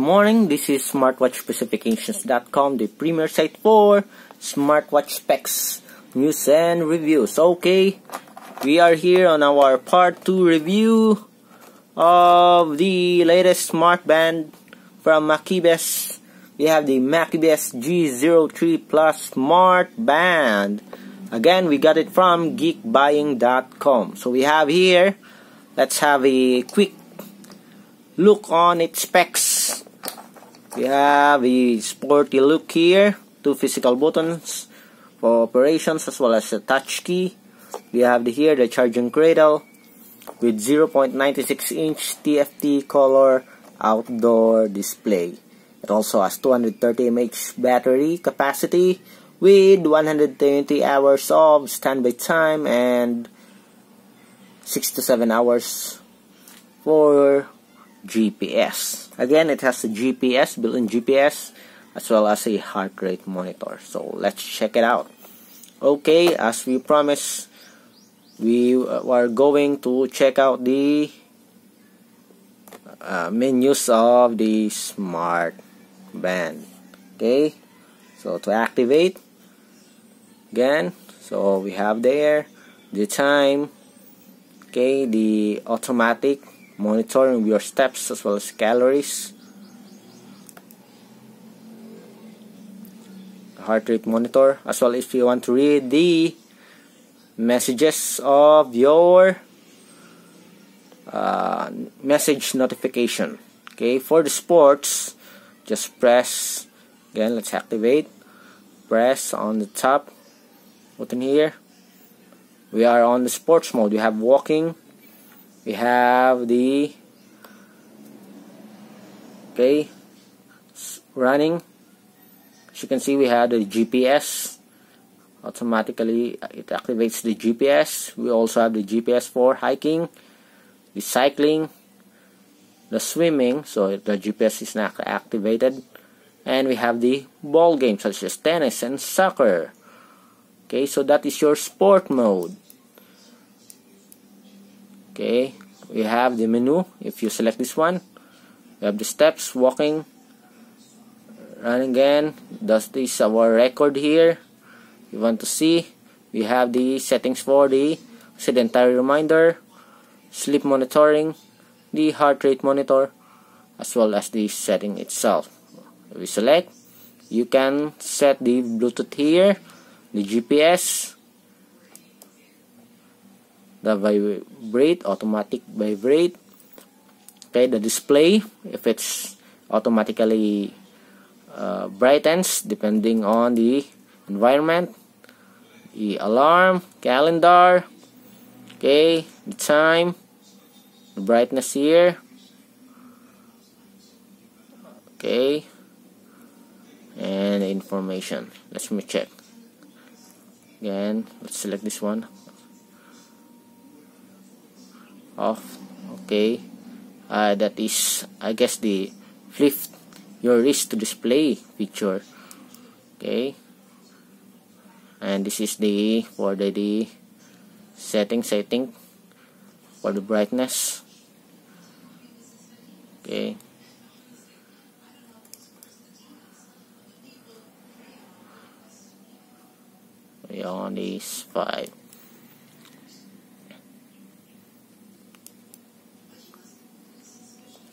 morning, this is smartwatchspecifications.com, the premier site for smartwatch specs, news and reviews. Okay, we are here on our part 2 review of the latest smart band from Makibes. We have the Makibes G03 Plus Smart Band. Again, we got it from geekbuying.com. So we have here, let's have a quick look on its specs. We have a sporty look here, two physical buttons for operations as well as a touch key. We have the, here the charging cradle with 0.96 inch TFT color outdoor display. It also has 230 mAh battery capacity with 120 hours of standby time and 6 to 7 hours for GPS. Again, it has a GPS, built-in GPS, as well as a heart rate monitor. So let's check it out. Okay, as we promised, we are going to check out the uh, menus of the smart band. Okay, so to activate, again, so we have there the time, okay, the automatic monitoring your steps as well as calories. Heart rate monitor as well if you want to read the messages of your uh, message notification. Okay for the sports just press again let's activate. Press on the top button here. We are on the sports mode. We have walking we have the okay running. As you can see we have the GPS automatically uh, it activates the GPS we also have the GPS for hiking the cycling the swimming. So the GPS is not activated. And we have the ball games such as tennis and soccer. Okay so that is your sport mode okay we have the menu. If you select this one we have the steps walking run again. Does this our record here? You want to see? We have the settings for the sedentary reminder sleep monitoring the heart rate monitor as well as the setting itself. We select you can set the bluetooth here the gps the vibrate automatic vibrate. Okay the display if it's automatically uh, brightens depending on the environment. The alarm calendar okay the time the brightness here. Okay and information. Let's me check. Again let's select this one off okay? Uh, that is I guess the flip your wrist to display feature okay? And this is the for the, the setting setting for the brightness okay? On these five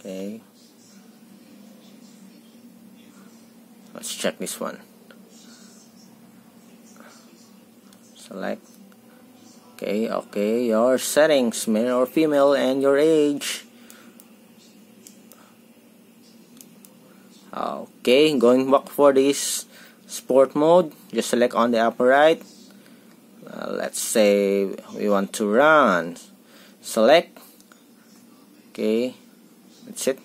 okay. Let's check this one. Select. Okay okay. Your settings male or female and your age. Okay going back for this sport mode just select on the upper right. Uh, let's say we want to run. Select. Okay that's it.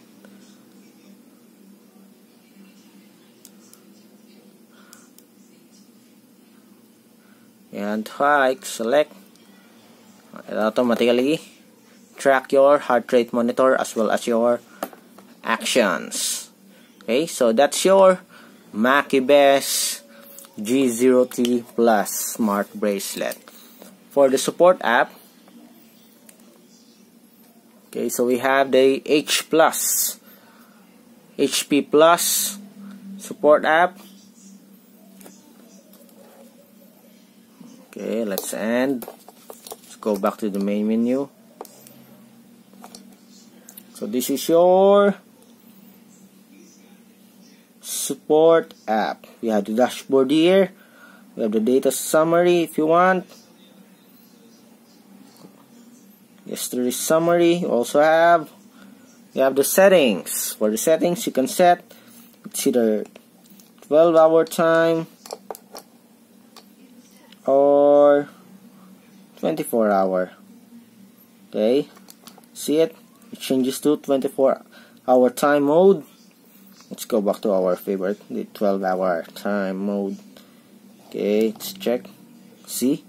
And hike select. It automatically track your heart rate monitor as well as your actions. Okay so that's your Makibes G03 Plus smart bracelet. For the support app okay so we have the H plus. HP Plus support app. Okay let's end. Let's go back to the main menu. So this is your support app. We have the dashboard here. We have the data summary if you want history summary you also have you have the settings. For the settings you can set it's either 12 hour time or 24 hour. Okay? See it? It changes to 24 hour time mode. Let's go back to our favorite the 12 hour time mode. Okay let's check. See?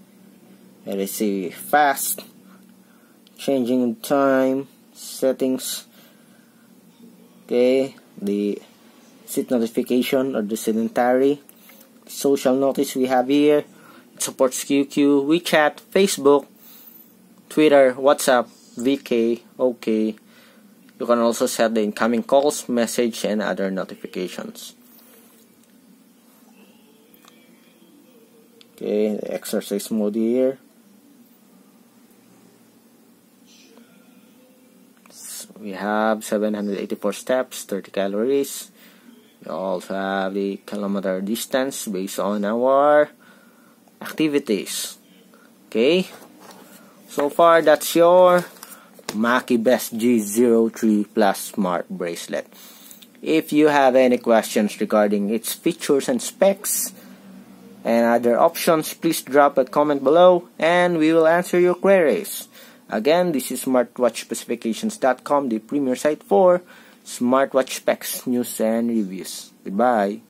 Let us see fast changing time settings okay the set notification or the sedentary social notice we have here it supports QQ, WeChat, Facebook, Twitter, WhatsApp, VK, OK. You can also set the incoming calls, message, and other notifications. Okay, the exercise mode here. So we have 784 steps, 30 calories. We also have the kilometer distance based on our activities. Okay? So far, that's your Makibes G03 Plus Smart Bracelet. If you have any questions regarding its features and specs and other options, please drop a comment below and we will answer your queries. Again, this is smartwatchspecifications.com, the premier site for smartwatch specs, news, and reviews. Goodbye.